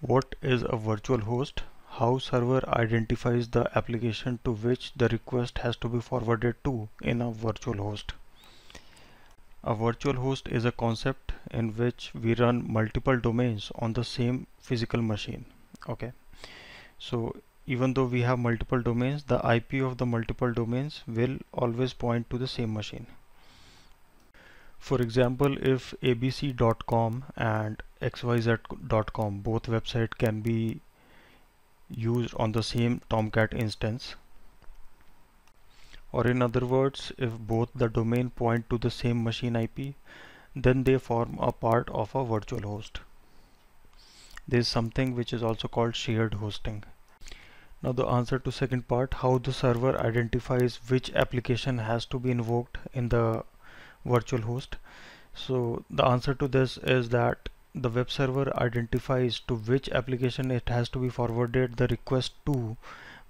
What is a virtual host? How server identifies the application to which the request has to be forwarded to in a virtual host. A virtual host is a concept in which we run multiple domains on the same physical machine. Okay. So even though we have multiple domains, the IP of the multiple domains will always point to the same machine. For example, if abc.com and xyz.com both website can be used on the same Tomcat instance, or in other words, if both the domain point to the same machine IP, then they form a part of a virtual host. There is something which is also called shared hosting. Now the answer to second part, how the server identifies which application has to be invoked in the virtual host. So the answer to this is that the web server identifies to which application it has to be forwarded the request to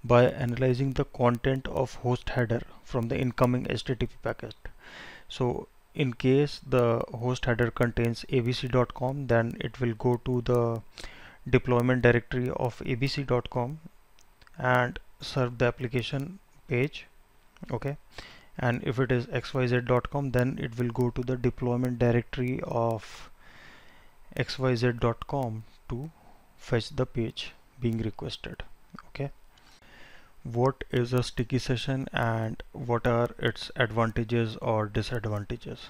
by analyzing the content of host header from the incoming HTTP packet. So in case the host header contains abc.com then it will go to the deployment directory of abc.com and serve the application page okay and if it is xyz.com then it will go to the deployment directory of xyz.com to fetch the page being requested. Okay? What is a sticky session and what are its advantages or disadvantages?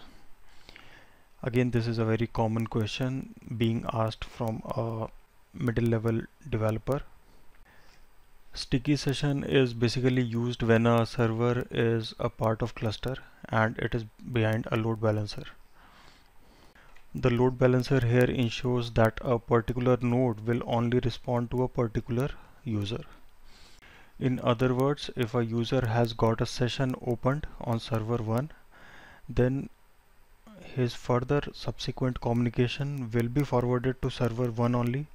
Again this is a very common question being asked from a middle level developer Sticky session is basically used when a server is a part of cluster and it is behind a load balancer. The load balancer here ensures that a particular node will only respond to a particular user. In other words, if a user has got a session opened on server 1, then his further subsequent communication will be forwarded to server 1 only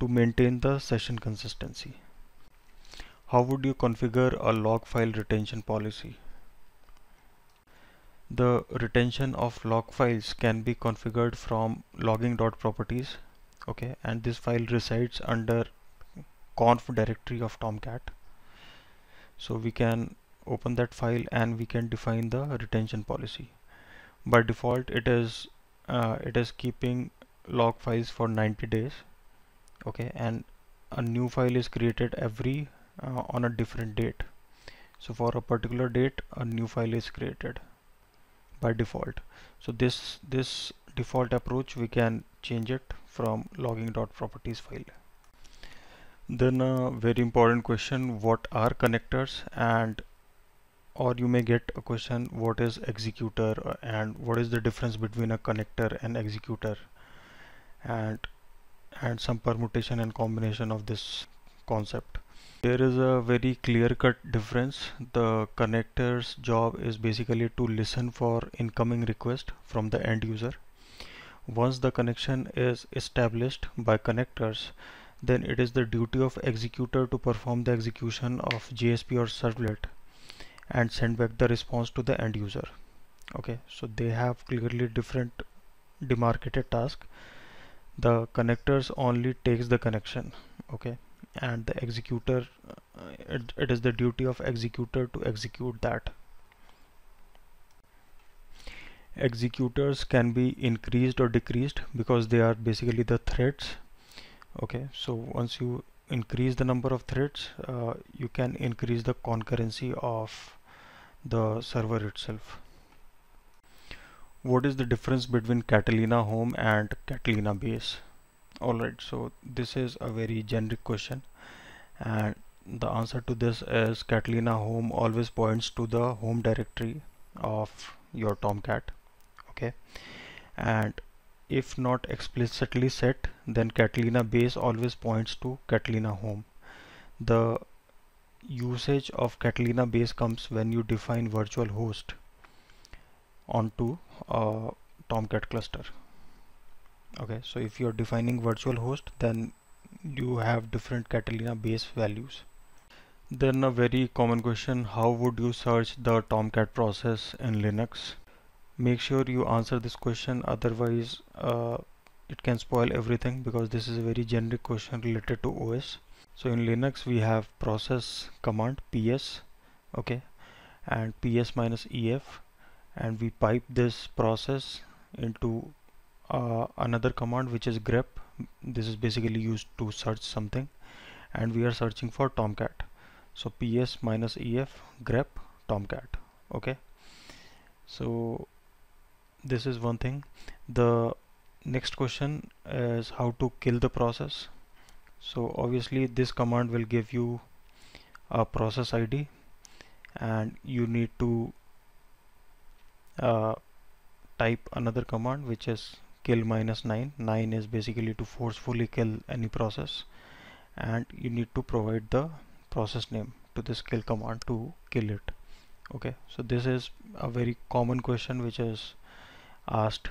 to maintain the session consistency. How would you configure a log file retention policy? The retention of log files can be configured from logging.properties okay and this file resides under conf directory of tomcat so we can open that file and we can define the retention policy by default it is uh, it is keeping log files for 90 days okay and a new file is created every uh, on a different date. So for a particular date a new file is created by default. So this this default approach we can change it from logging.properties file. Then a very important question what are connectors? And or you may get a question what is executor? And what is the difference between a connector and executor? And and some permutation and combination of this concept there is a very clear-cut difference. The connector's job is basically to listen for incoming request from the end user. Once the connection is established by connectors then it is the duty of executor to perform the execution of JSP or servlet and send back the response to the end user. Okay so they have clearly different demarcated task. The connectors only takes the connection. Okay and the executor uh, it, it is the duty of executor to execute that. Executors can be increased or decreased because they are basically the threads okay so once you increase the number of threads uh, you can increase the concurrency of the server itself. What is the difference between Catalina home and Catalina base alright so this is a very generic question and the answer to this is Catalina home always points to the home directory of your Tomcat okay? And if not explicitly set then Catalina base always points to Catalina home. The usage of Catalina base comes when you define virtual host onto a Tomcat cluster okay so if you're defining virtual host then you have different Catalina base values. Then a very common question how would you search the Tomcat process in Linux? Make sure you answer this question otherwise uh, it can spoil everything because this is a very generic question related to OS so in Linux we have process command ps okay and ps minus ef and we pipe this process into uh, another command which is grep. This is basically used to search something. And we are searching for tomcat. So ps minus ef grep tomcat. Okay? So this is one thing. The next question is how to kill the process. So obviously this command will give you a process ID and you need to uh, type another command which is kill minus 9 9 is basically to forcefully kill any process. And you need to provide the process name to this kill command to kill it. Okay. So this is a very common question which is asked